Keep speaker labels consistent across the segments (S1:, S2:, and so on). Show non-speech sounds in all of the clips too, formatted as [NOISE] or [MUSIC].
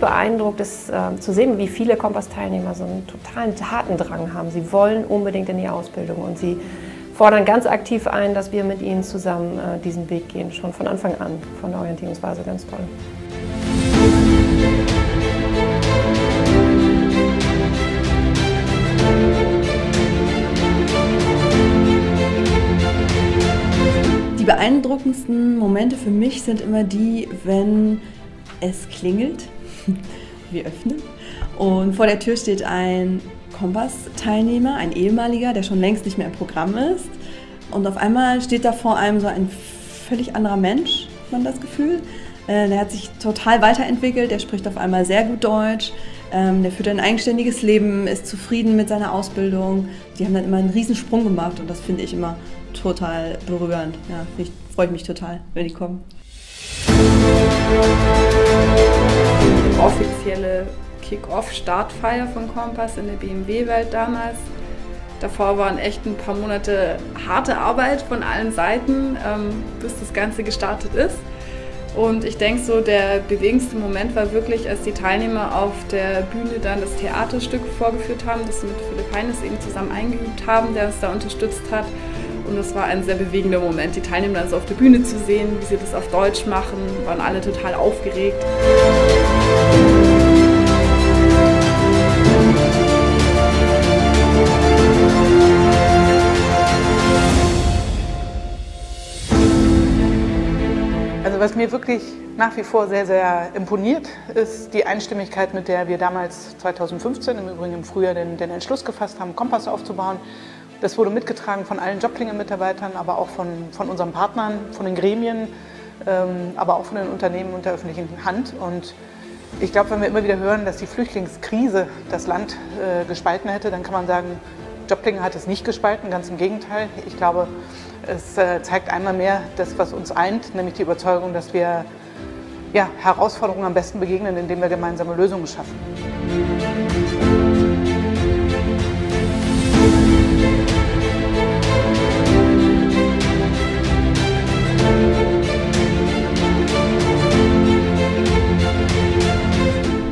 S1: beeindruckt, ist äh, zu sehen, wie viele Kompass-Teilnehmer so einen totalen Tatendrang haben. Sie wollen unbedingt in die Ausbildung und sie fordern ganz aktiv ein, dass wir mit ihnen zusammen äh, diesen Weg gehen, schon von Anfang an, von der Orientierungsphase. Ganz toll.
S2: Die beeindruckendsten Momente für mich sind immer die, wenn es klingelt, [LAUGHS] wir öffnen und vor der Tür steht ein Kompass-Teilnehmer, ein ehemaliger, der schon längst nicht mehr im Programm ist. Und auf einmal steht da vor einem so ein völlig anderer Mensch, hat man das Gefühl. Äh, der hat sich total weiterentwickelt, der spricht auf einmal sehr gut Deutsch, ähm, der führt ein eigenständiges Leben, ist zufrieden mit seiner Ausbildung. Die haben dann immer einen riesen Sprung gemacht und das finde ich immer total berührend. Ja, ich freue mich total, wenn die kommen.
S3: Offizielle Kick-Off-Startfeier von Kompass in der BMW-Welt damals. Davor waren echt ein paar Monate harte Arbeit von allen Seiten, ähm, bis das Ganze gestartet ist. Und ich denke so, der bewegendste Moment war wirklich, als die Teilnehmer auf der Bühne dann das Theaterstück vorgeführt haben, das wir mit Philipp Heines eben zusammen eingeübt haben, der uns da unterstützt hat. Und es war ein sehr bewegender Moment, die Teilnehmer dann so auf der Bühne zu sehen, wie sie das auf Deutsch machen, waren alle total aufgeregt.
S4: Also was mir wirklich nach wie vor sehr, sehr imponiert, ist die Einstimmigkeit, mit der wir damals 2015, im Übrigen im Frühjahr, den, den Entschluss gefasst haben, Kompass aufzubauen. Das wurde mitgetragen von allen Jobklinge-Mitarbeitern, aber auch von, von unseren Partnern, von den Gremien, ähm, aber auch von den Unternehmen und der öffentlichen Hand. Und ich glaube, wenn wir immer wieder hören, dass die Flüchtlingskrise das Land äh, gespalten hätte, dann kann man sagen, Jobklinge hat es nicht gespalten, ganz im Gegenteil. Ich glaube, es äh, zeigt einmal mehr das, was uns eint, nämlich die Überzeugung, dass wir ja, Herausforderungen am besten begegnen, indem wir gemeinsame Lösungen schaffen.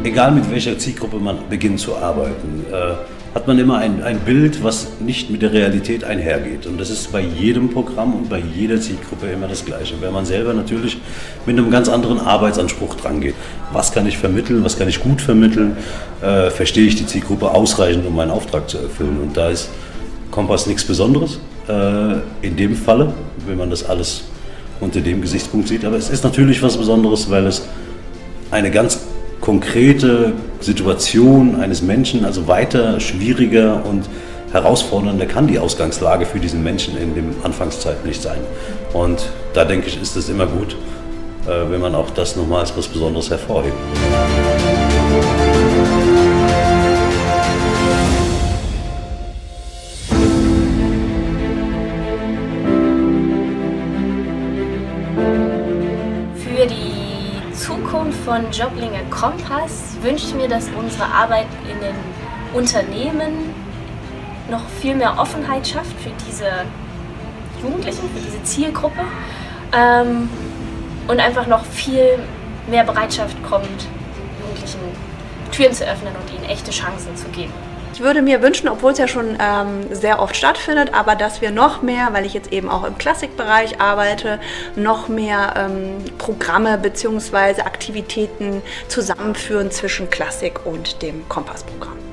S5: Egal mit welcher Zielgruppe man beginnt zu arbeiten, äh, hat man immer ein, ein Bild, was nicht mit der Realität einhergeht. Und das ist bei jedem Programm und bei jeder Zielgruppe immer das Gleiche. Wenn man selber natürlich mit einem ganz anderen Arbeitsanspruch drangeht. Was kann ich vermitteln, was kann ich gut vermitteln, äh, verstehe ich die Zielgruppe ausreichend, um meinen Auftrag zu erfüllen. Und da ist Kompass nichts Besonderes äh, in dem Falle, wenn man das alles unter dem Gesichtspunkt sieht. Aber es ist natürlich was Besonderes, weil es eine ganz konkrete Situation eines Menschen, also weiter schwieriger und herausfordernder kann die Ausgangslage für diesen Menschen in dem Anfangszeit nicht sein. Und da denke ich, ist es immer gut, äh, wenn man auch das nochmal als was Besonderes hervorhebt.
S6: Zukunft von Joblinge Kompass wünsche ich mir, dass unsere Arbeit in den Unternehmen noch viel mehr Offenheit schafft für diese Jugendlichen, für diese Zielgruppe ähm, und einfach noch viel mehr Bereitschaft kommt, Jugendlichen Türen zu öffnen und ihnen echte Chancen zu geben.
S7: Ich würde mir wünschen, obwohl es ja schon ähm, sehr oft stattfindet, aber dass wir noch mehr, weil ich jetzt eben auch im Klassikbereich arbeite, noch mehr ähm, Programme bzw. Aktivitäten zusammenführen zwischen Klassik und dem Kompassprogramm.